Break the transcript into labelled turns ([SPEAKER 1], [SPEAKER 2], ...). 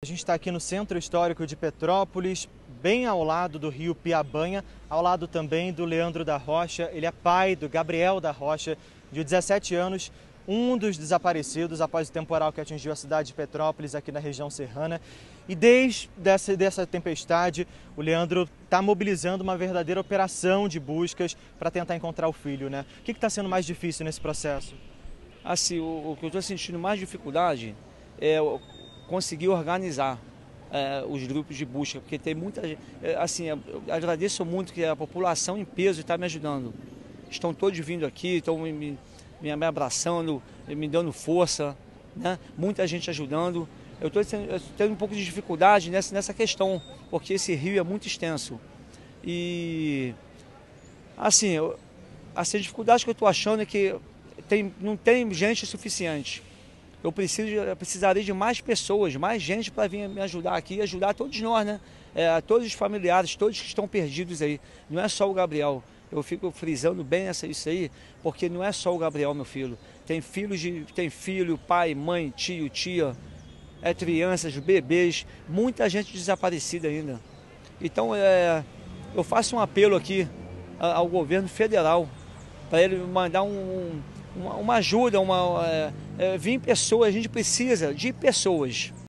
[SPEAKER 1] A gente está aqui no Centro Histórico de Petrópolis, bem ao lado do rio Piabanha, ao lado também do Leandro da Rocha. Ele é pai do Gabriel da Rocha, de 17 anos, um dos desaparecidos após o temporal que atingiu a cidade de Petrópolis, aqui na região serrana. E desde dessa, dessa tempestade, o Leandro está mobilizando uma verdadeira operação de buscas para tentar encontrar o filho. Né? O que está sendo mais difícil nesse processo?
[SPEAKER 2] Assim, o, o que eu estou sentindo mais dificuldade é conseguir organizar é, os grupos de busca, porque tem muita gente. É, assim, eu agradeço muito que a população em peso está me ajudando. Estão todos vindo aqui, estão me, me, me abraçando, me dando força, né? muita gente ajudando. Eu estou tendo um pouco de dificuldade nessa, nessa questão, porque esse rio é muito extenso. E assim, eu, assim a dificuldade que eu estou achando é que tem, não tem gente suficiente. Eu, preciso, eu precisaria de mais pessoas, mais gente para vir me ajudar aqui e ajudar todos nós, né? É, todos os familiares, todos que estão perdidos aí. Não é só o Gabriel. Eu fico frisando bem essa, isso aí, porque não é só o Gabriel, meu filho. Tem filhos de. Tem filho, pai, mãe, tio, tia, é, crianças, bebês, muita gente desaparecida ainda. Então é, eu faço um apelo aqui ao governo federal para ele mandar um uma, uma ajuda, uma, é, é, vir pessoas, a gente precisa de pessoas.